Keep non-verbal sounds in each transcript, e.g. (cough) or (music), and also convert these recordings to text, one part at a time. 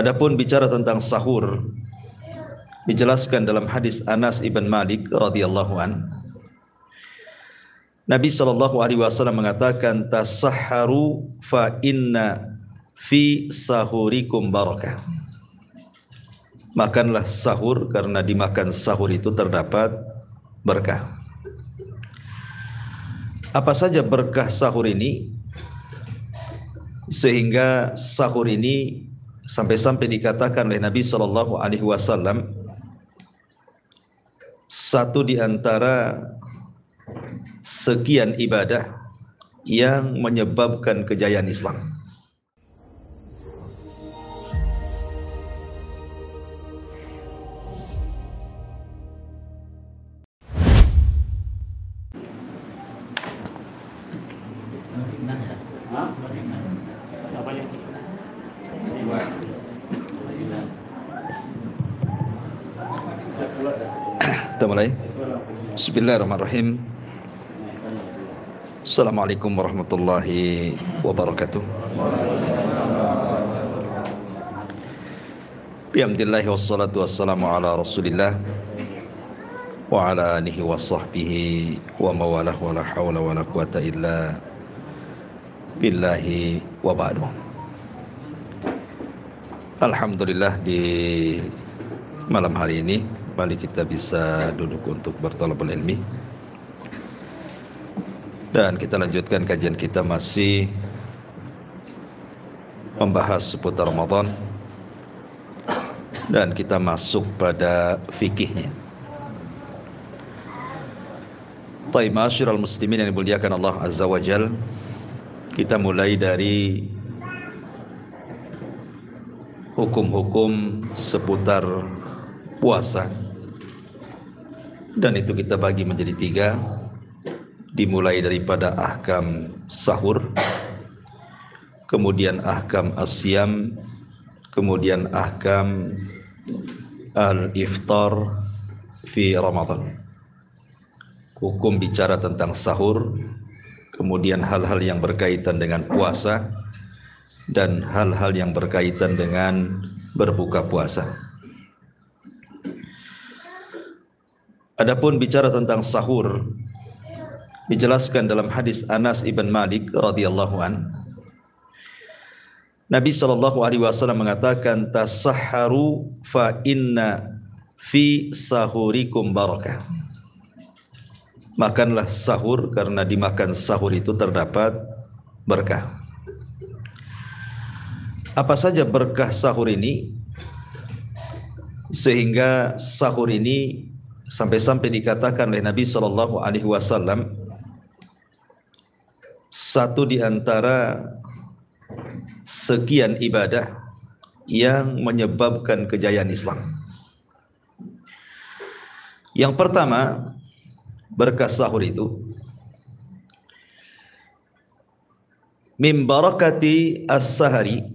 Adapun bicara tentang sahur dijelaskan dalam hadis Anas ibn Malik radhiyallahu an. Nabi sallallahu alaihi wasallam mengatakan tasahharu fa inna fi sahurikum barakah. Makanlah sahur karena dimakan sahur itu terdapat berkah. Apa saja berkah sahur ini? Sehingga sahur ini sampai-sampai dikatakan oleh Nabi sallallahu alaihi wasallam satu di antara sekian ibadah yang menyebabkan kejayaan Islam. Kita mulai. Bismillahirrahmanirrahim. Assalamualaikum warahmatullahi wabarakatuh. Bihamdillah wassalatu wassalamu ala rasulillah wa ala alihi wa sahbihi wa mawalah wa la hawla wa la quwata illa billahi wa ba'du. Alhamdulillah di malam hari ini kembali kita bisa duduk untuk bertolak ilmi. Dan kita lanjutkan kajian kita masih membahas seputar Ramadan. Dan kita masuk pada fikihnya. Baik masyiral muslimin yang dimuliakan Allah Azza wa Jal. Kita mulai dari Hukum-hukum seputar puasa dan itu kita bagi menjadi tiga. Dimulai daripada ahkam sahur kemudian ahkam asyam kemudian ahkam al-iftar fi Ramadan. Hukum bicara tentang sahur kemudian hal-hal yang berkaitan dengan puasa dan hal-hal yang berkaitan dengan berbuka puasa Adapun bicara tentang sahur dijelaskan dalam hadis Anas ibn Malik radhiyallahu an. Nabi sallallahu alaihi wasallam mengatakan tasahharu fa inna fi sahurikum barakah. Makanlah sahur karena dimakan sahur itu terdapat berkah. Apa saja berkah sahur ini? Sehingga sahur ini sampai-sampai dikatakan oleh Nabi sallallahu alaihi wasallam satu di antara sekian ibadah yang menyebabkan kejayaan Islam. Yang pertama, berkah sahur itu min barakati as-sahari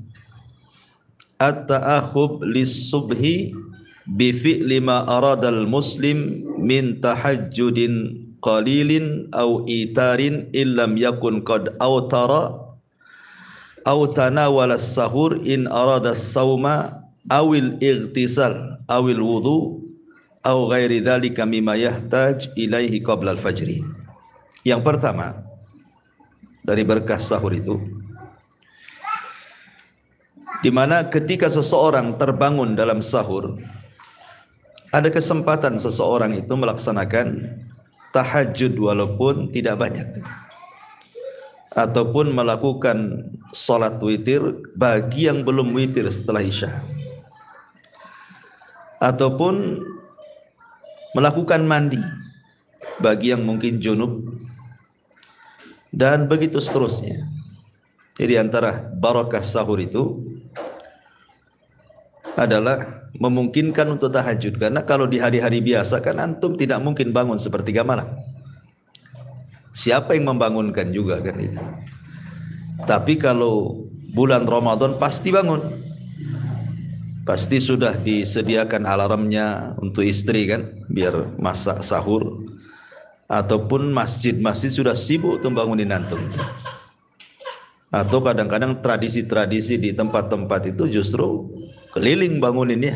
at-ta'ahub lis-subhi bi fi'li ma aradal muslim min tahajjudin qalilin aw itarin illam yakun qad awtara aw tanawala sahur in arada as-sauma awil ightisal awil wudu aw ghairi dhalika mimma yahtaj ilaihi qabla al-fajri. Yang pertama dari berkah sahur itu di mana ketika seseorang terbangun dalam sahur ada kesempatan seseorang itu melaksanakan tahajud walaupun tidak banyak. Ataupun melakukan salat witir bagi yang belum witir setelah isya. Ataupun melakukan mandi bagi yang mungkin junub. Dan begitu seterusnya. Jadi antara barakah sahur itu adalah memungkinkan untuk tahajud karena kalau di hari-hari biasa kan antum tidak mungkin bangun sepertiga malam. Siapa yang membangunkan juga kan itu. Tapi kalau bulan Ramadan pasti bangun. Pasti sudah disediakan alarmnya untuk istri kan biar masak sahur ataupun masjid-masjid sudah sibuk untuk bangunin antum. Atau kadang-kadang tradisi-tradisi di tempat-tempat itu justru keliling bangunin ya.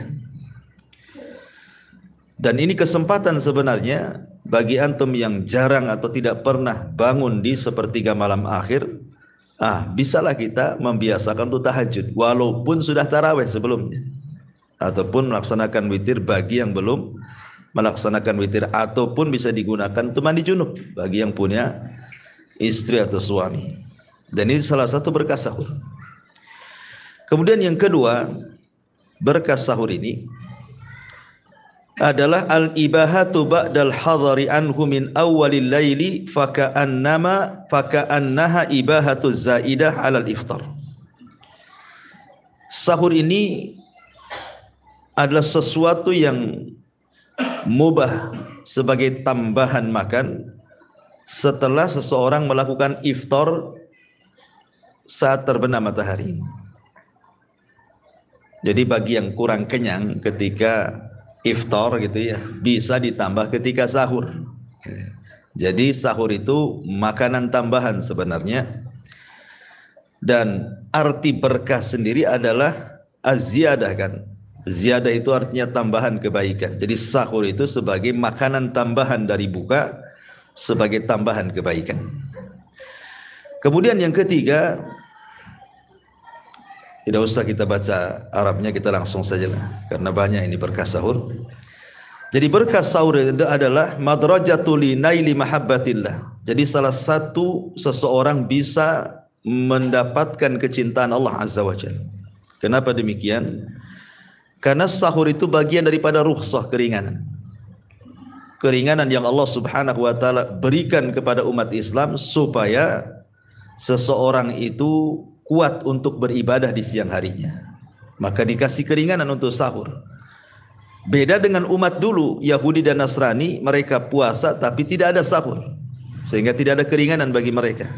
Dan ini kesempatan sebenarnya bagi antum yang jarang atau tidak pernah bangun di sepertiga malam akhir ah bisalah kita membiasakan untuk tahajud walaupun sudah tarawih sebelumnya. Ataupun melaksanakan witir bagi yang belum melaksanakan witir ataupun bisa digunakan untuk mandi junub bagi yang punya istri atau suami. Dan ini salah satu berkah sahur. Kemudian yang kedua berkah sahur ini adalah al-ibahatu ba'dal hadari anhu min awalil laili faka'annama faka'annaha ibahatu zaidah alal iftar. Sahur ini adalah sesuatu yang mubah sebagai tambahan makan setelah seseorang melakukan iftar saat terbenam matahari. Jadi bagi yang kurang kenyang ketika iftar gitu ya bisa ditambah ketika sahur. Jadi sahur itu makanan tambahan sebenarnya. Dan arti berkah sendiri adalah aziyadah kan. Ziyadah itu artinya tambahan kebaikan. Jadi sahur itu sebagai makanan tambahan dari buka sebagai tambahan kebaikan. Kemudian yang ketiga tidak usah kita baca Arabnya kita langsung saja lah karena banyak ini berkah sahur. Jadi berkah sahur itu adalah madrajatul naili mahabbatillah. Jadi salah satu seseorang bisa mendapatkan kecintaan Allah Azza wa Jalla. Kenapa demikian? Karena sahur itu bagian daripada rukhsah keringanan. Keringanan yang Allah Subhanahu wa taala berikan kepada umat Islam supaya seseorang itu kuat untuk beribadah di siang harinya. Maka dikasih keringanan untuk sahur. Beda dengan umat dulu, Yahudi dan Nasrani, mereka puasa tapi tidak ada sahur. Sehingga tidak ada keringanan bagi mereka.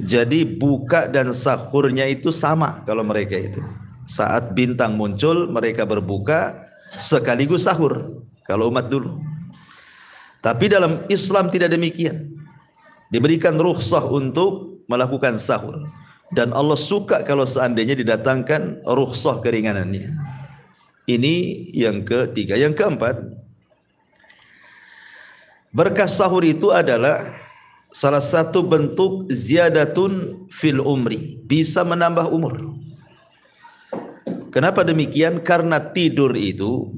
Jadi buka dan sahurnya itu sama kalau mereka itu. Saat bintang muncul, mereka berbuka sekaligus sahur. Kalau umat dulu. Tapi dalam Islam tidak demikian. Diberikan rukhsah untuk melakukan sahur dan Allah suka kalau seandainya didatangkan rukhsah keringanannya. Ini yang ketiga. Yang keempat, berkah sahur itu adalah salah satu bentuk ziyadatun fil umri, bisa menambah umur. Kenapa demikian? Karena tidur itu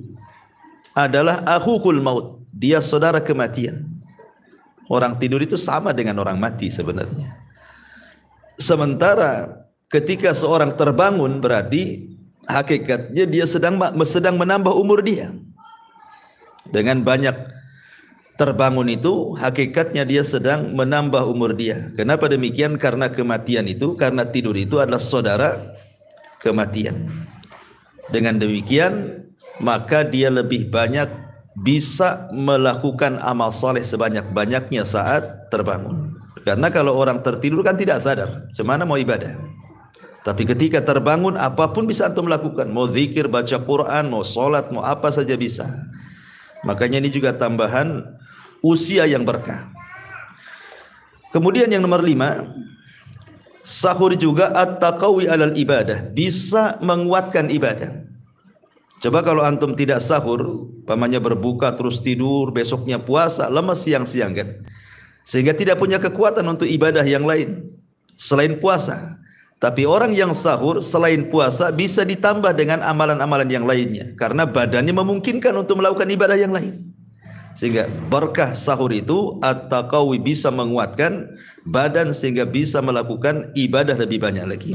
adalah akhukul maut, dia saudara kematian. Orang tidur itu sama dengan orang mati sebenarnya. Sementara ketika seorang terbangun berarti hakikatnya dia sedang sedang menambah umur dia. Dengan banyak terbangun itu hakikatnya dia sedang menambah umur dia. Kenapa demikian? Karena kematian itu, karena tidur itu adalah saudara kematian. Dengan demikian maka dia lebih banyak bisa melakukan amal saleh sebanyak-banyaknya saat terbangun. Karena kalau orang tertidur kan tidak sadar, semana mau ibadah. Tapi ketika terbangun apa pun bisa antum lakukan, mau zikir, baca Quran, mau solat, mau apa saja bisa. Makanya ini juga tambahan usia yang berkah. Kemudian yang nomor lima, sahur juga at-taqawi alal ibadah, bisa menguatkan ibadah. Coba kalau antum tidak sahur, pamannya berbuka terus tidur, besoknya puasa, lemas siang-siang kan. Sehingga tidak punya kekuatan untuk ibadah yang lain selain puasa. Tapi orang yang sahur selain puasa bisa ditambah dengan amalan-amalan yang lainnya karena badannya memungkinkan untuk melakukan ibadah yang lain. Sehingga berkah sahur itu at-taqawi bisa menguatkan badan sehingga bisa melakukan ibadah lebih banyak lagi.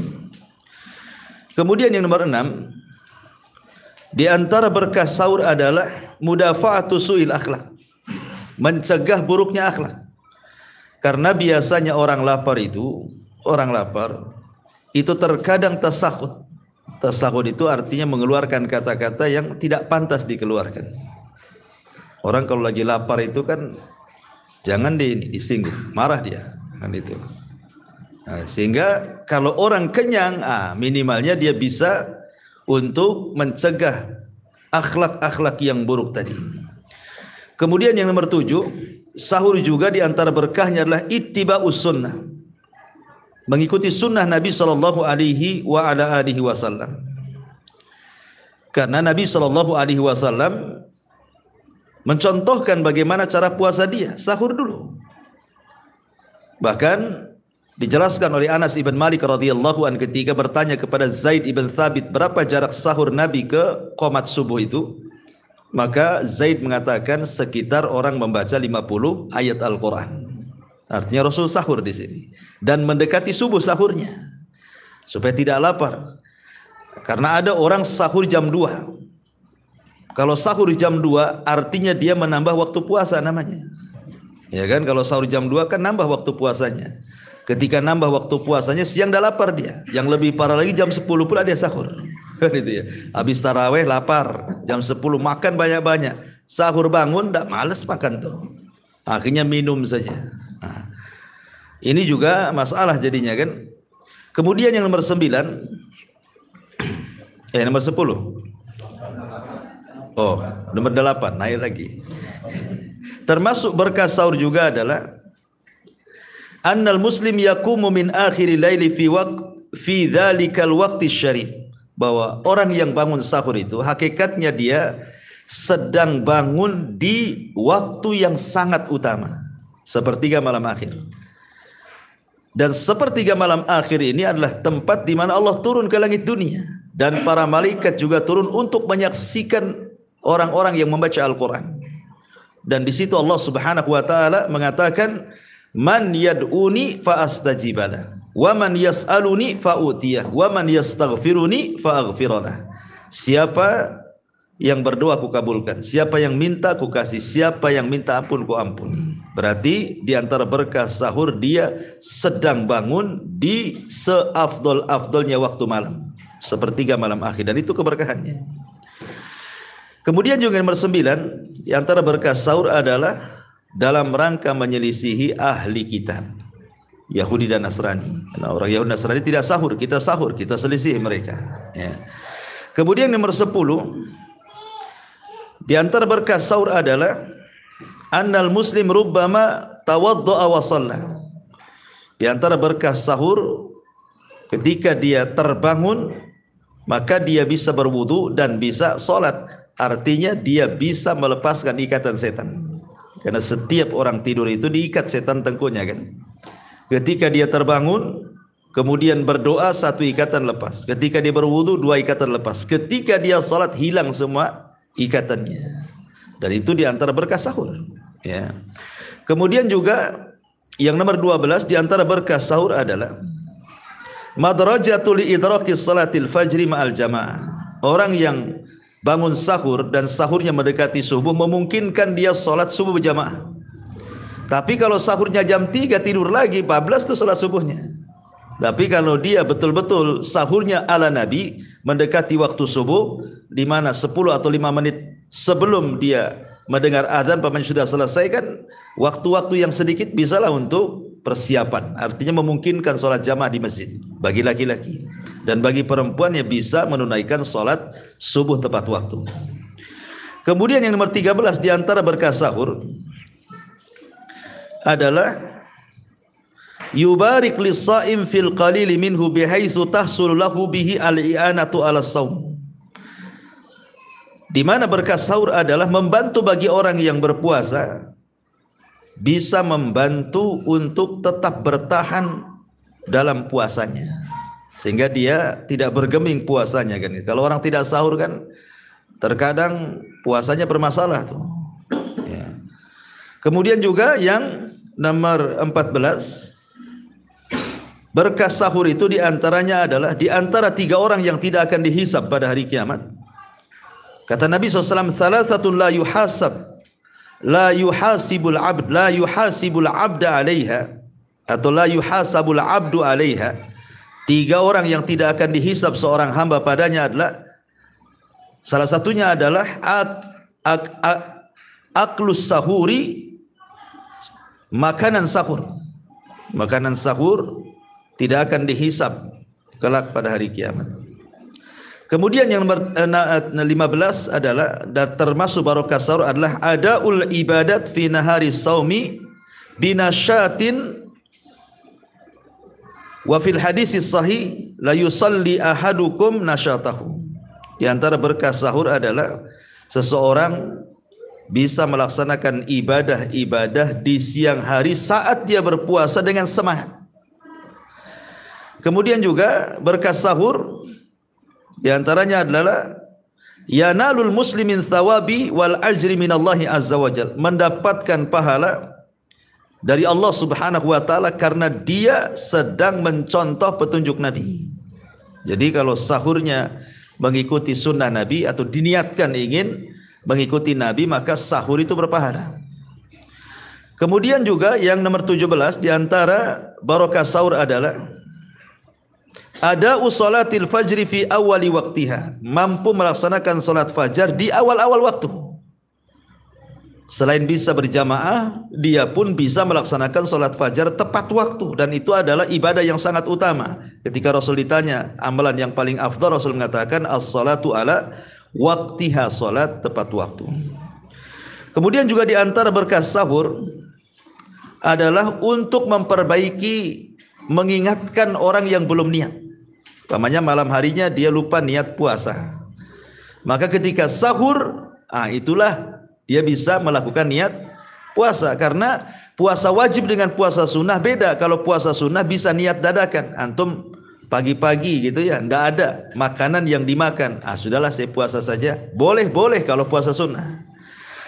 Kemudian yang nomor enam, di antara berkah sahur adalah mudafa'atu su'il akhlak. Mencegah buruknya akhlak. Karena biasanya orang lapar itu, orang lapar itu terkadang tasahud. Tasahud itu artinya mengeluarkan kata-kata yang tidak pantas dikeluarkan. Orang kalau lagi lapar itu kan jangan di disinggung, marah dia kan itu. Nah, sehingga kalau orang kenyang, ah, minimalnya dia bisa untuk mencegah akhlak-akhlak yang buruk tadi. Kemudian yang nomor tujuh, sahur juga di antara berkahnya adalah ittiba'us sunnah. Mengikuti sunnah Nabi sallallahu alaihi wa ala alihi wasallam. Karena Nabi Shallallahu Alaihi Wasallam mencontohkan bagaimana cara puasa dia sahur dulu. Bahkan dijelaskan oleh Anas ibn Malik radhiyallahu an ketika bertanya kepada Zaid ibn Thabit berapa jarak sahur Nabi ke komat subuh itu. Maka Zaid mengatakan sekitar orang membaca 50 ayat Al-Quran. Artinya Rasul sahur di sini dan mendekati subuh sahurnya supaya tidak lapar. Karena ada orang sahur jam 2. Kalau sahur jam 2 artinya dia menambah waktu puasa namanya. Ya kan kalau sahur jam 2 kan nambah waktu puasanya. Ketika nambah waktu puasanya siang dah lapar dia. Yang lebih parah lagi jam 10 pula dia sahur. Kan (laughs) itu ya. Habis taraweh lapar, jam 10 makan banyak-banyak. Sahur bangun dah males makan tuh. Akhirnya minum saja. Nah, ini juga masalah jadinya kan. Kemudian yang nomor 9 Eh nomor 10. Oh, nomor 8 naik lagi. Termasuk berkah sahur juga adalah annal muslim yakumu min akhir laili fi waqt fi dzalikal waqti syarif bahwa orang yang bangun sahur itu hakikatnya dia sedang bangun di waktu yang sangat utama. Sepertiga malam akhir. Dan sepertiga malam akhir ini adalah tempat di mana Allah turun ke langit dunia. Dan para malaikat juga turun untuk menyaksikan orang-orang yang membaca Al-Qur'an. Dan di situ Allah Subhanahu wa taala mengatakan man yad'uni fa wa man yas'aluni fa utiyah wa man yastaghfiruni. Siapa yang berdoa ku kabulkan, siapa yang minta ku kasih, siapa yang minta ampun ku ampuni. Berarti di antara berkah sahur dia sedang bangun di seafdol-afdolnya waktu malam sepertiga malam akhir dan itu keberkahannya. Kemudian juga nomor sembilan di antara berkah sahur adalah dalam rangka menyelisihi ahli kitab Yahudi dan Nasrani. Nah, orang Yahudi dan Nasrani tidak sahur, kita sahur, kita selisih mereka. Ya. Kemudian nomor sepuluh di antara berkah sahur adalah annal muslim rubbama tawaddu'a wa Di antara berkah sahur ketika dia terbangun maka dia bisa berwudu dan bisa solat. Artinya dia bisa melepaskan ikatan setan. Karena setiap orang tidur itu diikat setan tengkunya kan. Ketika dia terbangun, kemudian berdoa satu ikatan lepas. Ketika dia berwudu dua ikatan lepas. Ketika dia solat hilang semua ikatannya. Dan itu di antara berkah sahur. Ya. Kemudian juga yang nomor 12 di antara berkah sahur adalah Madrajatul idraki salatil fajri ma'al jamaah. Orang yang bangun sahur dan sahurnya mendekati subuh memungkinkan dia salat subuh berjamaah. Tapi kalau sahurnya jam 3 tidur lagi 14 itu salat subuhnya. Tapi kalau dia betul-betul sahurnya ala Nabi mendekati waktu subuh di mana 10 atau 5 menit sebelum dia mendengar azan paman sudah selesai kan waktu-waktu yang sedikit bisalah untuk persiapan. Artinya memungkinkan solat jamaah di masjid bagi laki-laki. Dan bagi perempuan yang bisa menunaikan solat subuh tepat waktu. Kemudian yang nomor 13 di antara berkah sahur adalah yubarik lis-shaim fil qalil minhu bihaitsu tahsul lahu bihi al-i'anatu ala saum di mana berkah sahur adalah membantu bagi orang yang berpuasa bisa membantu untuk tetap bertahan dalam puasanya. Sehingga dia tidak bergeming puasanya kan. Kalau orang tidak sahur kan terkadang puasanya bermasalah tuh. Ya. kemudian juga yang nomor 14 berkah sahur itu di antaranya adalah di antara tiga orang yang tidak akan dihisap pada hari kiamat. Kata Nabi SAW salah satu la yuhasab la yuhasibul abd la yuhasibul abda alaiha atau la yuhasabul abdu alaiha. Tiga orang yang tidak akan dihisap seorang hamba padanya adalah salah satunya adalah ak, ak, ak, aklus sahuri makanan sahur makanan sahur tidak akan dihisap kelak pada hari kiamat Kemudian yang nomor 15 eh, eh, adalah dan termasuk barokah sahur adalah adaul ibadat fi nahari saumi binasyatin wa fil hadis sahih la yusalli ahadukum nasyatahu. Di antara berkah sahur adalah seseorang bisa melaksanakan ibadah-ibadah di siang hari saat dia berpuasa dengan semangat. Kemudian juga berkah sahur di antaranya adalah yanalul muslimin thawabi wal ajri minallahi azza wajal mendapatkan pahala dari Allah Subhanahu wa taala karena dia sedang mencontoh petunjuk Nabi. Jadi kalau sahurnya mengikuti sunnah Nabi atau diniatkan ingin mengikuti Nabi maka sahur itu berpahala. Kemudian juga yang nomor 17 di antara barokah sahur adalah ada usolatil fajri fi awali waktiha mampu melaksanakan solat fajar di awal-awal waktu. Selain bisa berjamaah, dia pun bisa melaksanakan solat fajar tepat waktu dan itu adalah ibadah yang sangat utama. Ketika Rasul ditanya amalan yang paling afdal, Rasul mengatakan as-salatu ala waktiha salat tepat waktu. Kemudian juga di antara berkah sahur adalah untuk memperbaiki mengingatkan orang yang belum niat. Umpamanya malam harinya dia lupa niat puasa. Maka ketika sahur, ah itulah dia bisa melakukan niat puasa karena puasa wajib dengan puasa sunnah beda. Kalau puasa sunnah bisa niat dadakan. Antum pagi-pagi gitu ya, nggak ada makanan yang dimakan. Ah sudahlah saya puasa saja. Boleh boleh kalau puasa sunnah.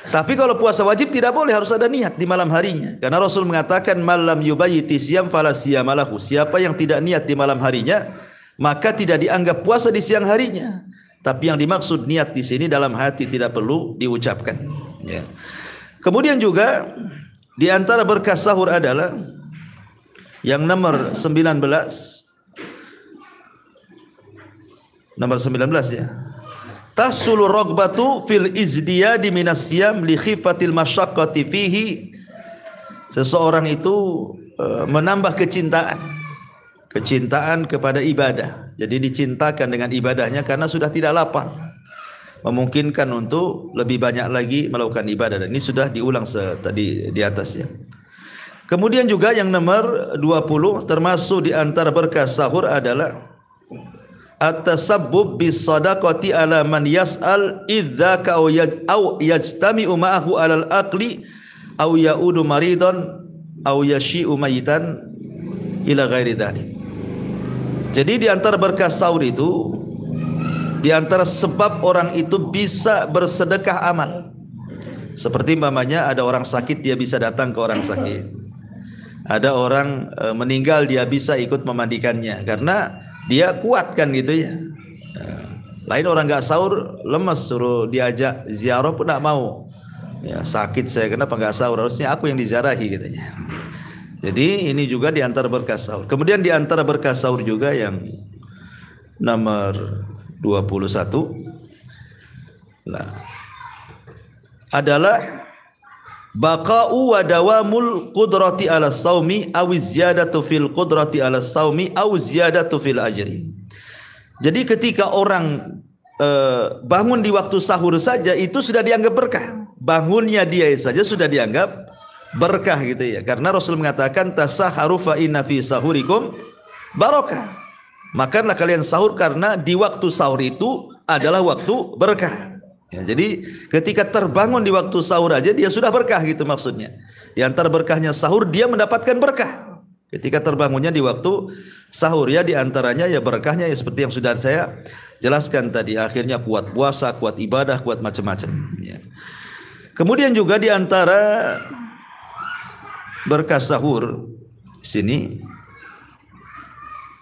Tapi kalau puasa wajib tidak boleh harus ada niat di malam harinya. Karena Rasul mengatakan malam yubayiti siam. Siapa yang tidak niat di malam harinya, maka tidak dianggap puasa di siang harinya. Tapi yang dimaksud niat di sini dalam hati tidak perlu diucapkan. Ya. Kemudian juga di antara berkah sahur adalah yang nomor 19 nomor 19 ya. Tasulu ragbatu fil izdiyadi minas siyam li khifatil fihi. Seseorang itu uh, menambah kecintaan. Kecintaan kepada ibadah. Jadi dicintakan dengan ibadahnya karena sudah tidak lapar memungkinkan untuk lebih banyak lagi melakukan ibadah dan ini sudah diulang tadi di atas ya. Kemudian juga yang nomor 20 termasuk di antara berkah sahur adalah at-tasabbub bis sadaqati ala man yas'al idza ka au yajtami'u ma'ahu alal aqli au ya'udu maridan au yashi'u mayitan ila ghairi dhalik. Jadi di antara berkah sahur itu di antara sebab orang itu bisa bersedekah amal. Seperti mamanya ada orang sakit dia bisa datang ke orang sakit. Ada orang e, meninggal dia bisa ikut memandikannya karena dia kuat kan gitu ya. Lain orang nggak sahur lemes suruh diajak ziarah pun tidak mau. Ya sakit saya kenapa nggak sahur harusnya aku yang diziarahi katanya. Jadi ini juga di antara berkah sahur. Kemudian di antara berkah sahur juga yang nomor 21 nah, adalah baqa'u wa dawamul qudrati ala saumi aw ziyadatu fil qudrati ala saumi aw ziyadatu fil ajri. Jadi ketika orang uh, bangun di waktu sahur saja itu sudah dianggap berkah. Bangunnya dia saja sudah dianggap berkah gitu ya. Karena Rasul mengatakan tasaharu fa inna fi sahurikum barakah. Makanlah kalian sahur karena di waktu sahur itu adalah waktu berkah. Ya, jadi ketika terbangun di waktu sahur aja dia sudah berkah gitu maksudnya. Di antara berkahnya sahur dia mendapatkan berkah. Ketika terbangunnya di waktu sahur ya di antaranya ya berkahnya ya seperti yang sudah saya jelaskan tadi. Akhirnya kuat puasa, kuat ibadah, kuat macam-macam. Ya. Kemudian juga di antara berkah sahur sini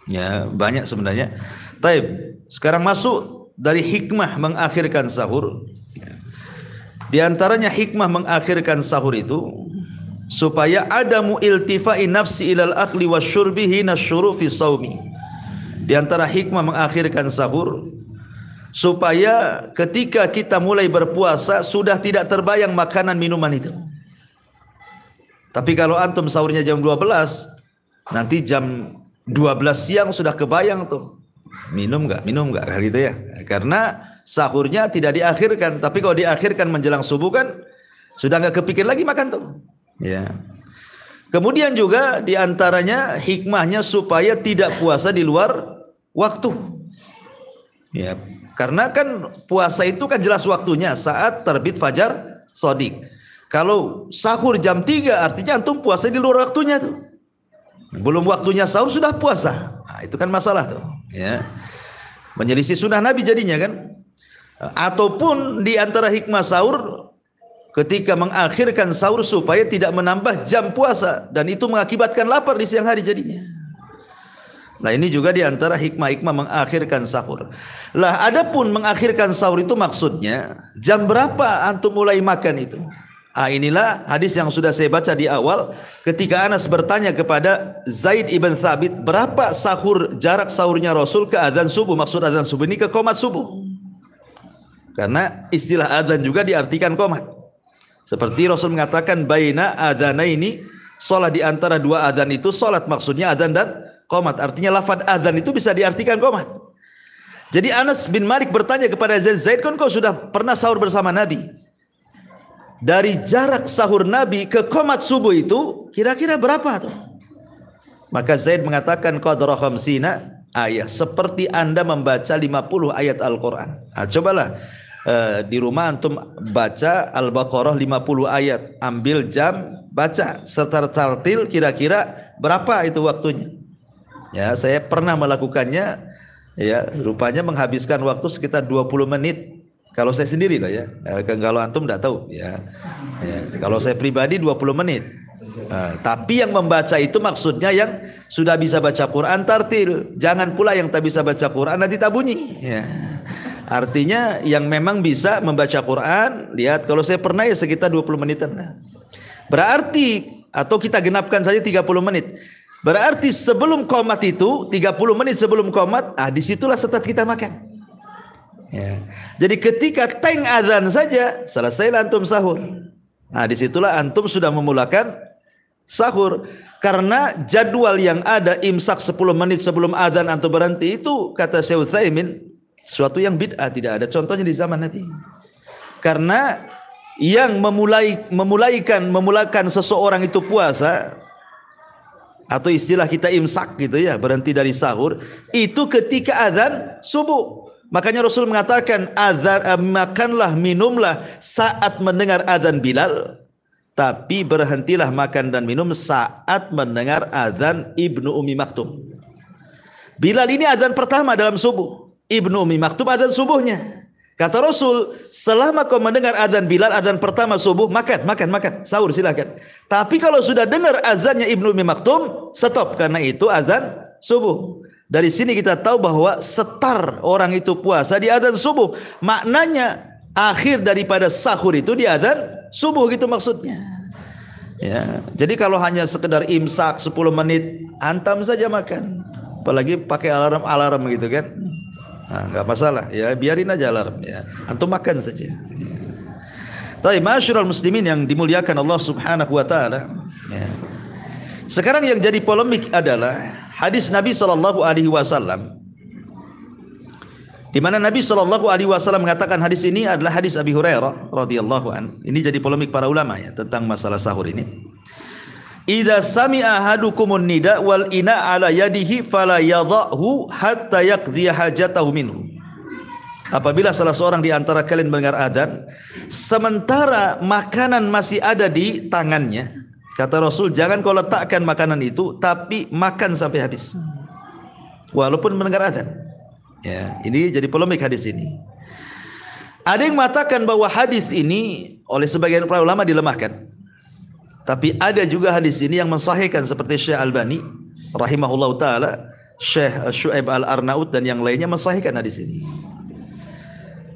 Ya, banyak sebenarnya. Taib. Sekarang masuk dari hikmah mengakhirkan sahur. Di antaranya hikmah mengakhirkan sahur itu supaya adamu iltifai nafsi ilal akli wasyurbi hina syuru fi saumi. Di antara hikmah mengakhirkan sahur supaya ketika kita mulai berpuasa sudah tidak terbayang makanan minuman itu. Tapi kalau antum sahurnya jam 12, nanti jam 12 siang sudah kebayang tuh. Minum enggak? Minum enggak? Gitu ya. Karena sahurnya tidak diakhirkan, tapi kalau diakhirkan menjelang subuh kan sudah enggak kepikir lagi makan tuh. Ya. Kemudian juga di antaranya hikmahnya supaya tidak puasa di luar waktu. Ya, Karena kan puasa itu kan jelas waktunya saat terbit fajar sodik. Kalau sahur jam 3 artinya antum puasa di luar waktunya tuh. Belum waktunya sahur sudah puasa. Nah, itu kan masalah tuh. Ya. Menyelisih sunnah Nabi jadinya kan. Ataupun di antara hikmah sahur ketika mengakhirkan sahur supaya tidak menambah jam puasa dan itu mengakibatkan lapar di siang hari jadinya. Nah ini juga di antara hikmah-hikmah mengakhirkan sahur. Lah adapun mengakhirkan sahur itu maksudnya jam berapa antum mulai makan itu? Ah inilah hadis yang sudah saya baca di awal ketika Anas bertanya kepada Zaid ibn Thabit berapa sahur jarak sahurnya Rasul ke adzan subuh maksud adzan subuh ini ke komat subuh. Karena istilah adzan juga diartikan komat. Seperti Rasul mengatakan baina adzana ini salat di antara dua adzan itu salat maksudnya adzan dan Komat artinya lafad azan itu bisa diartikan komat. Jadi Anas bin Malik bertanya kepada Zaid, Zaid kan kau sudah pernah sahur bersama Nabi? Dari jarak sahur Nabi ke komat subuh itu kira-kira berapa tuh? Maka Zaid mengatakan qadra khamsina ayat seperti Anda membaca 50 ayat Al-Qur'an. Nah, cobalah uh, di rumah antum baca Al-Baqarah 50 ayat, ambil jam baca setar tartil kira-kira berapa itu waktunya? Ya, saya pernah melakukannya ya, rupanya menghabiskan waktu sekitar 20 menit. Kalau saya sendiri lah ya. ya kalau antum tidak tahu ya. ya. Kalau saya pribadi 20 menit. Nah, tapi yang membaca itu maksudnya yang sudah bisa baca Quran tartil. Jangan pula yang tak bisa baca Quran nanti tak bunyi. Ya. Artinya yang memang bisa membaca Quran, lihat kalau saya pernah ya sekitar 20 menitan. Berarti atau kita genapkan saja 30 menit. Berarti sebelum komat itu 30 menit sebelum komat, ah di situlah setat kita makan. Ya. Jadi ketika teng azan saja selesai antum sahur. Nah di situlah antum sudah memulakan sahur. Karena jadwal yang ada imsak 10 menit sebelum azan antum berhenti itu kata Syekh Utsaimin suatu yang bid'ah tidak ada contohnya di zaman Nabi. Karena yang memulai memulaikan memulakan seseorang itu puasa atau istilah kita imsak gitu ya, berhenti dari sahur, itu ketika azan subuh. Makanya Rasul mengatakan azan eh, makanlah minumlah saat mendengar azan Bilal, tapi berhentilah makan dan minum saat mendengar azan Ibnu Umi Maktum. Bilal ini azan pertama dalam subuh. Ibnu Umi Maktum azan subuhnya. Kata Rasul, selama kau mendengar azan Bilal, azan pertama subuh, makan, makan, makan, sahur silakan. Tapi kalau sudah dengar azannya Ibnu Umi Maktum, stop karena itu azan subuh. Dari sini kita tahu bahwa setar orang itu puasa di azan subuh. Maknanya akhir daripada sahur itu di azan subuh gitu maksudnya. Ya, jadi kalau hanya sekedar imsak 10 menit, antam saja makan. Apalagi pakai alarm-alarm gitu kan. Nah, enggak masalah ya, biarin aja alarm ya. Antum makan saja. Tapi masyurul muslimin yang dimuliakan Allah Subhanahu wa taala. Ya. Sekarang yang jadi polemik adalah hadis Nabi sallallahu alaihi wasallam di mana Nabi sallallahu alaihi wasallam mengatakan hadis ini adalah hadis Abi Hurairah radhiyallahu an. Ini jadi polemik para ulama ya tentang masalah sahur ini. Idza sami'a ahadukumun nida wal ina ala yadihi fala yadhahu hatta yaqdi hajatahu minhu. Apabila salah seorang di antara kalian mendengar adzan sementara makanan masih ada di tangannya, kata Rasul, jangan kau letakkan makanan itu tapi makan sampai habis. Walaupun mendengar adzan. Ya, ini jadi polemik hadis ini. Ada yang mengatakan bahwa hadis ini oleh sebagian para ulama dilemahkan. Tapi ada juga hadis ini yang mensahihkan seperti Syekh Albani rahimahullah taala, Syekh Syuaib Al-Arnaud dan yang lainnya mensahihkan hadis ini.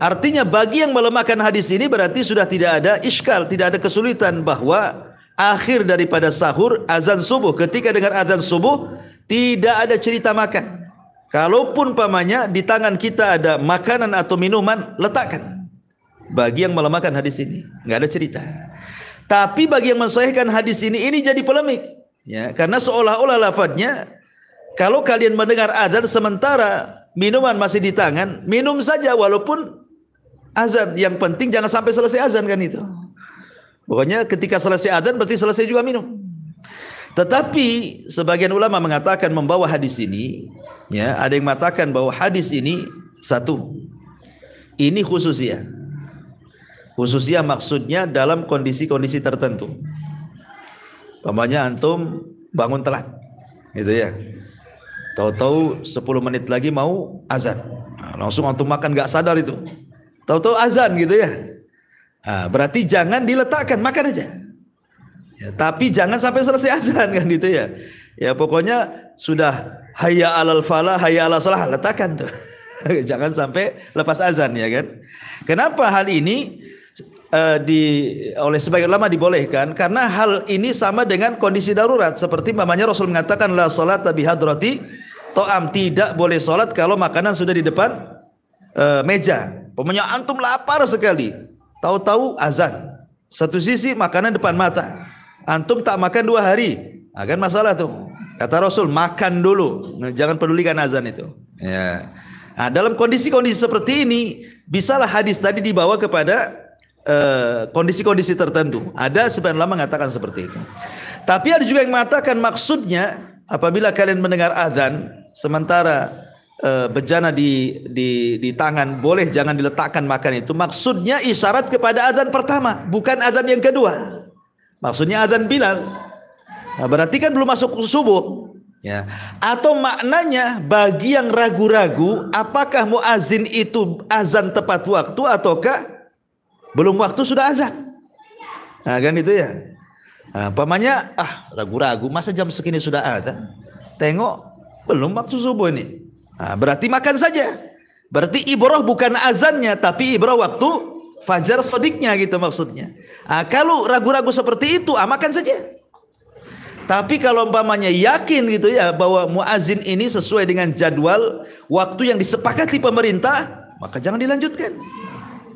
Artinya bagi yang melemahkan hadis ini berarti sudah tidak ada iskal, tidak ada kesulitan bahwa akhir daripada sahur azan subuh ketika dengar azan subuh tidak ada cerita makan. Kalaupun pamannya di tangan kita ada makanan atau minuman, letakkan. Bagi yang melemahkan hadis ini, nggak ada cerita. Tapi bagi yang mensahihkan hadis ini ini jadi polemik. Ya, karena seolah-olah lafadznya kalau kalian mendengar azan sementara minuman masih di tangan, minum saja walaupun azan. Yang penting jangan sampai selesai azan kan itu. Pokoknya ketika selesai azan berarti selesai juga minum. Tetapi sebagian ulama mengatakan membawa hadis ini, ya ada yang mengatakan bahwa hadis ini satu Ini khususnya. Khususnya maksudnya dalam kondisi-kondisi tertentu. Pamannya antum bangun telat. Gitu ya. Tahu-tahu 10 menit lagi mau azan. Nah, langsung antum makan gak sadar itu. Tahu-tahu azan gitu ya. Nah, berarti jangan diletakkan, makan aja. Ya, tapi jangan sampai selesai azan (laughs) kan gitu ya. Ya pokoknya sudah hayya alal falah, hayya alal salah letakkan tuh. (laughs) jangan sampai lepas azan ya kan. Kenapa hal ini uh, di oleh sebagian ulama dibolehkan? Karena hal ini sama dengan kondisi darurat seperti mamanya Rasul mengatakan la salat bi hadrati to'am tidak boleh salat kalau makanan sudah di depan uh, meja. Pokoknya antum lapar sekali. Tahu-tahu azan. Satu sisi makanan depan mata. Antum tak makan dua hari. Nah, kan masalah tuh. Kata Rasul, makan dulu. Nah, jangan pedulikan azan itu. Ya. Nah, dalam kondisi-kondisi seperti ini, bisalah hadis tadi dibawa kepada eh, kondisi-kondisi uh, tertentu. Ada sebagian lama mengatakan seperti itu. Tapi ada juga yang mengatakan maksudnya apabila kalian mendengar azan sementara uh, bejana di di di tangan boleh jangan diletakkan makan itu. Maksudnya isyarat kepada azan pertama bukan azan yang kedua. Maksudnya azan Bilal. Nah, berarti kan belum masuk subuh. Ya. Atau maknanya bagi yang ragu-ragu apakah muazin itu azan tepat waktu ataukah belum waktu sudah azan? Nah kan itu ya. Nah, pamannya ah ragu-ragu masa jam segini sudah azan? Tengok belum waktu subuh ini nah, berarti makan saja berarti ibroh bukan azannya tapi ibroh waktu fajar sodiknya gitu maksudnya nah, kalau ragu-ragu seperti itu ah, makan saja tapi kalau umpamanya yakin gitu ya bahwa muazin ini sesuai dengan jadwal waktu yang disepakati pemerintah, maka jangan dilanjutkan.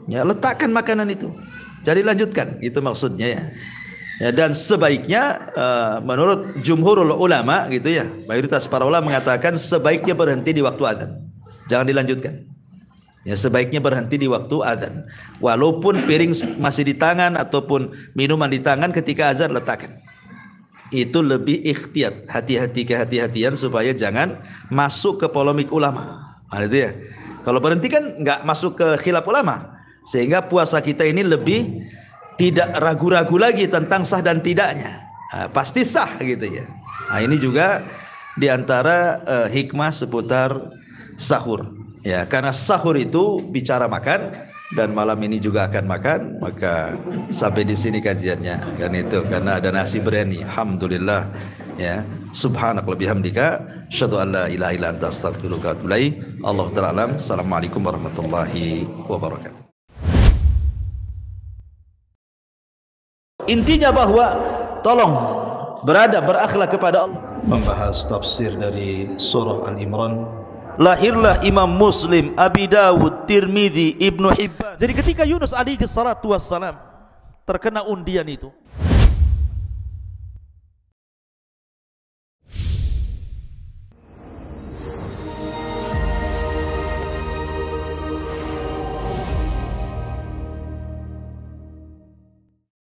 Ya, letakkan makanan itu. Jadi lanjutkan, itu maksudnya ya. Ya, dan sebaiknya uh, menurut jumhurul ulama gitu ya, mayoritas para ulama mengatakan sebaiknya berhenti di waktu azan. Jangan dilanjutkan. Ya sebaiknya berhenti di waktu azan. Walaupun piring masih di tangan ataupun minuman di tangan ketika azan letakkan itu lebih ikhtiyat hati-hati kehati-hatian supaya jangan masuk ke polemik ulama nah, itu ya kalau berhenti kan nggak masuk ke khilaf ulama sehingga puasa kita ini lebih tidak ragu-ragu lagi tentang sah dan tidaknya. Nah, pasti sah gitu ya. Nah ini juga di antara uh, hikmah seputar sahur. Ya karena sahur itu bicara makan dan malam ini juga akan makan maka sampai di sini kajiannya. Kan itu karena ada nasi berani alhamdulillah. Ya subhanakallahumma bihamdika syadu an la ilaha illa anta astaghfiruka wa atubu Allah taala assalamualaikum warahmatullahi wabarakatuh intinya bahwa tolong berada berakhlak kepada Allah membahas tafsir dari surah Al-Imran lahirlah Imam Muslim, Abi Dawud, Tirmidzi, Ibnu Hibban. Jadi ketika Yunus alaihi salatu wassalam terkena undian itu,